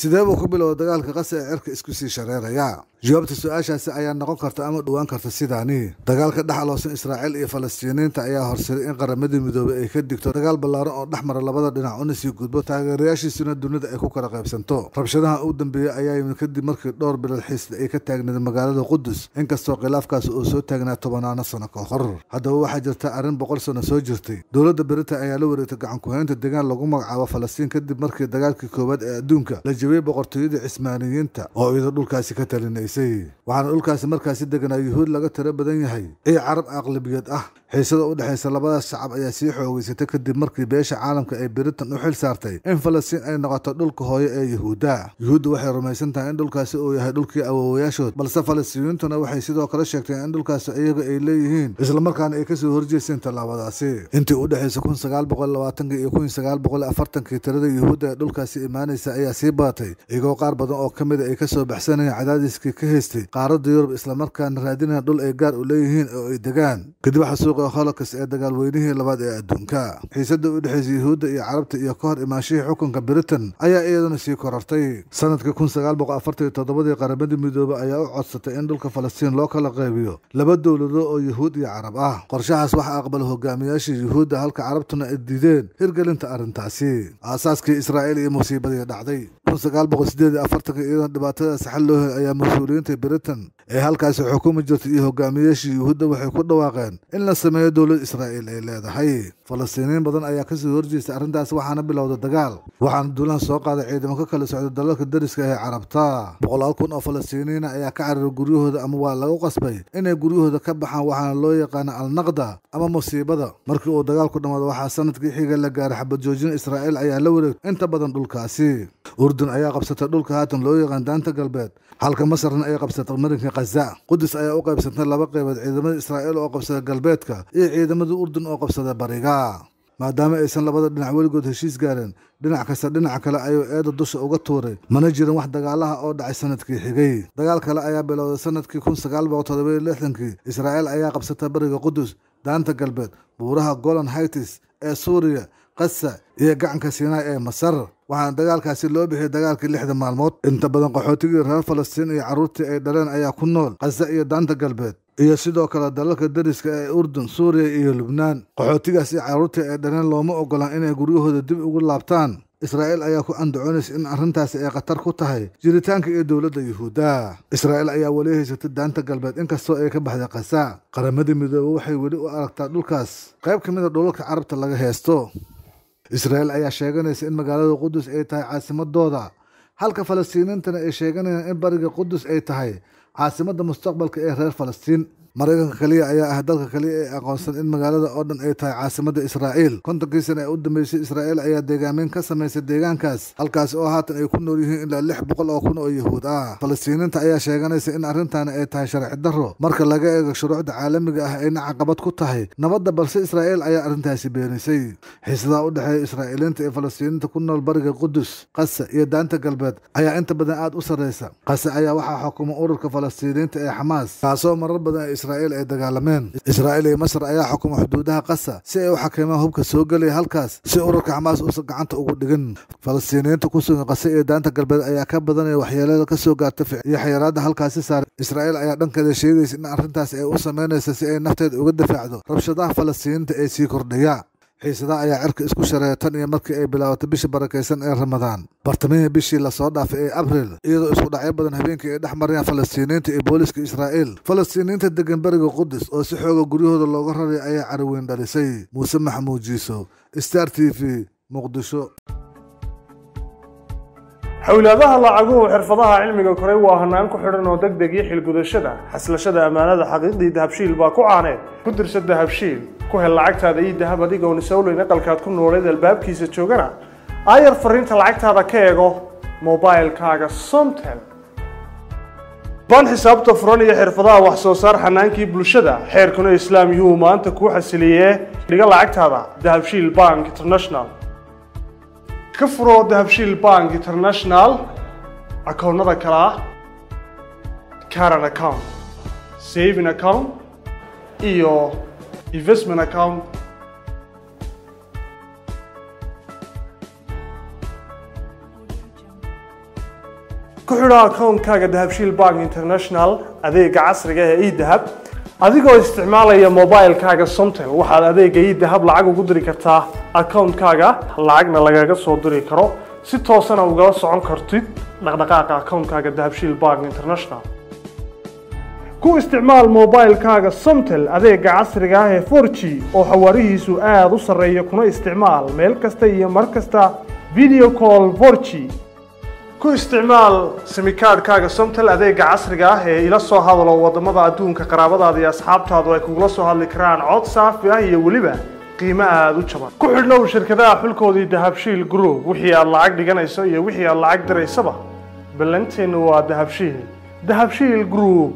sidee buu ku bilowda dagaalka qasa ee cirka isku sii shareeraya jawaabta su'aashaasi ayaa noqon karta ama dhowaan karta sidaani. Dagaalka dhexaloosan israaciil iyo falastiiniinta ayaa horseeday in qaramadii midoobey ay ka digto dagaal ballaaran oo dhex mara labada dhinac una sii gudbo taageerayaashiisuna dunida ay ku kala qaybsanto. Rabshadaha u dambeeyey ayaa yimid kadib markii dhowr bilood xiisda ay ka taagneed magaalada qudus inkastoo khilaafkaas uu soo taagnaa tobanaano sano ka hor. Haddaba waxaa jirta arrin boqol sano soo jirtay. Dowladda britain ayaa la wareegtay gacan ku-haynta deegaan lagu magacaabo falastiin kadib markii dagaalkii koowaad ee adduunka la jebiyey boqortooyadii cismaaniyiinta oo iyadoo dhulkaasi ka talinaysay waxaana dhulkaasi markaasi deganaa yuhuud laga tiro badan yahay. Iyo carab aqlabiyad ah xiisada u dhexaysa labadaas shacab ayaa sii xoogeysatay kadib markii beesha caalamka ay britain u xil saartay in falastiin ay noqoto dhulka hooyo ee yuhuudda. Yuhuudda waxay rumaysan tahay in dhulkaasi uu yahay dhulkii awoowayaashood balse falastiiniintuna waxay sidoo kale sheegteen in dhulkaasi iyaga ay leeyihiin islamarkaana ay ka soo horjeeseen tallaabadaasi. Intii u dhexaysa kun sagaal boqol labaatankii iyo kun sagaal boqol afartankii tirada yuhuudda ee dhulkaasi imaanaysa ayaa sii baatay iyagoo qaar badan oo ka mida ay ka soo baxsanayeen cadaadiskii ka haystay qaaradda yurub islamarkaana raadinaya dhul ay gaar u leeyihiin oo ay degaan. Kadib xasuuqa holocaust ee dagaalweynihii labaad ee adduunka. Xiisada u dhexaysa yuhuudda iyo carabta iyo ka hor imaanshihii xukunka britain ayaa iyaduna sii korartay sannadkii kun sagaal boqol afartan iyo toddobadii qaramadii midoobey ayaa u codsatay in dhulka falastiin loo kala qaybiyo. Laba dowladood oo yuhuud iyo carab ah. Qorshahaas waxaa aqbala hogaamiyaashii yuhuudda halka carabtuna ay diideen hirgelinta arrintaasi. Aasaaskii israa'iil iyo musiibadii dhacday. Kun sagaal boqol sideed afartanka iyadoon dhibaatadaasi xal loo helay ayaa mas'uuliyiinta britain ee halkaasi xukumi jirtay iyo hogaamiyaashii yuhuudda waxay ku dhawaaqeen in la sameeyo dowlad israa'iil ay leedahay. Falastiiniin badan ayaa ka soo horjeestay arrintaas waxaana bilowda dagaal. Waxaana duulaan soo qaaday ciidamo ka kala socda dalalka dariska ee carabta. Boqolaal kun oo falastiiniina ayaa ka cararay guryahooda ama waa lagu qasbay inay guryahooda ka baxaan waxaana loo yaqaana alnaqda ama musiibada. Markii uu dagaalku dhammaado waxaa sannadkii xiga la gaaray xabad joojin israa'iil ayaa la wareegtay inta badan dhulkaasi. Urdun ayaa qabsatay dhulka haatan loo yaqaan daanta galbeed. Halka masarna ay qabsatay marinka khaza qudus ayaa u qaybsantay laba qaybood ciidamada israa'iil oo qabsada galbeedka iyo ciidamada urdun oo qabsada bariga. Maadaama aysan labada dhinac weligood heshiis gaareen dhinac kasta dhinaca kale ayuu eeda dusha uga tuuray. Mana jirin wax dagaalaha oo dhacay sannadkii xigay. Dagaal kale ayaa bilowday sannadkii kun sagaal boqol toddobiyo lixdankii. Israa'iil ayaa qabsatay bariga qudus daanta galbeed buuraha golan hightis ee suuriya qasa iyo gacanka sinai ee masar. Waxaana dagaalkaasi loo bixiyay dagaalkii lixda maalmood. Inta badan qaxootigii reer falastiin iyo carruurtii ay dhaleen ayaa ku nool khaza iyo daanta galbeed iyo sidoo kale dalalka dariska ee urdun suuriya iyo lubnaan. Qaxootigaas iyo carruurtii ay dhaleen looma ogolaan inay guryahooda dib ugu laabtaan. Israa'iil ayaa ku andacoonaysa in arrintaasi ay khatar ku tahay jiritaanka iyo dowladda yuhuudda. Israa'iil ayaa weli haysatay daanta galbeed inkastoo ay ka baxday khaza qaramadii midoobe waxay weli u aragtaa dhulkaas. Qayb ka mid a dhulalka carabta laga heesto israa'iil ayaa sheeganaysa in magaalada qudus ay tahay caasimadooda. Halka falastiiniintana ay sheeganayaan in bariga qudus ay tahay caasimadda mustaqbalka ee reer falastiin maraykanka kaliya ayaa ah dalka kaliya ee aqoonsan in magaalada oo dhan ay tahay caasimadda israa'iil. Kontonkii sana ee u dambeysay israa'iil ayaa deegaameyn ka samaysay deegaankaas halkaas oo haatan ay ku nool yihiin ilaa lix boqol oo kun oo yuhuud ah. Falastiiniinta ayaa sheeganaysa in arrintaani ay tahay sharci darro. Marka laga eego shuruucda caalamiga ah ayna caqabad ku tahay nabadda balse israa'iil ayaa arrintaasi beenisay. Xiisadaha u dhexeeya israa'iiliinta iyo falastiiniinta ku nool bariga qudus qasa iyo daanta galbeed ayaa inta badan aad u sarraysa qase ayaa waxaa xukuma ururka falastiiniinta ee xamaas kaasoo marar badan israa'iil ay dagaalameen. Israa'iil iyo masar ayaa xukuma xuduudaha qasa si ay u xakiimaan hubka soo gelaya halkaas si ururka xamaas uusan gacanta ugu dhigin. Falastiiniyiinta ku sugan qase iyo daanta galbeed ayaa ka badanaya waxyeelada ka soo gaarta iyo xayiraadda halkaasi saaray israa'iil ayaa dhankeeda sheegaysa in arrintaas ay u samaynaysa si ay nafteeda uga difaacdo rabshadaha falastiiniinta ee sii kordhaya xiisadaha ayaa cirka isku shareeya tan iyo markii ay bilaabatay bisha barakaysan ee ramadaan. Bartamihii bishii la soo dhaafay ee abril iyadoo isku dhacyo badan habeenkii ay dhex marayaan falastiiniinta iyo booliska israa'iil. Falastiiniinta degan beriga qudus oo si xooga guryahooda looga raray ayaa caraweyn dhalisay. Muuse maxamuud jiiso star t v muqdisho. Xowlaadaha lacaguhu xirfadaha cilmiga koray waa hanaan ku xidhan oo deg deg iyo xilgudashada. Xaslashada ammaanada xaqiiqdii dahabshiil baa ku caaneed ku dirsa dahabshiil ku hel lacagtaada iyo dahab adigoon isowleyn aqalkaad ku nooleed albaabkiisa joogana. Aayar fariinta lacagtaada ka eego mobilkaaga somtel. Baan xisaabta furan iyo xirfadaha wax soo saar xanaankii bulshada xeerkuna islaam yuu maanta kuu xasiliyee dhiga lacagtaada dahabshiil bank international. Ka furo dahabshiil bank international akoonnada kale ah caran account saving account iyo investment account. Ku xidho akoonkaaga dahabshiil bank international adeega casriga ee edahab adigoo isticmaalaya mobilekaaga somtel. Waxaad adeega edahab lacag ugu diri kartaa akoonkaaga lacagna lagaga soo diri karo. Si toosana ugala socon kartid dhaqdhaqaaqa akoonkaaga dahabshiil bank international ku isticmaal mobilekaaga somtel adeega casriga ah ee 4g oo xawaarihiisu aada u sarreeya kuna isticmaal meel kasta iyo mar kasta video call 4g ku isticmaal simikaadhkaaga somtel adeega casriga ah ee ila soo hadalo waddamada adduunka qaraabadaada iyo asxaabtaadu ay kugula soo hadli karaan cod saafi ah iyo weliba qiimo aada u jaban. Ku xidhnow shirkadaha xulkoodii dahabshiil group wixii aad lacag dhiganayso iyo wixii aad lacag diraysaba. Ballanteennu waa dahabshiil. Dahabshiil group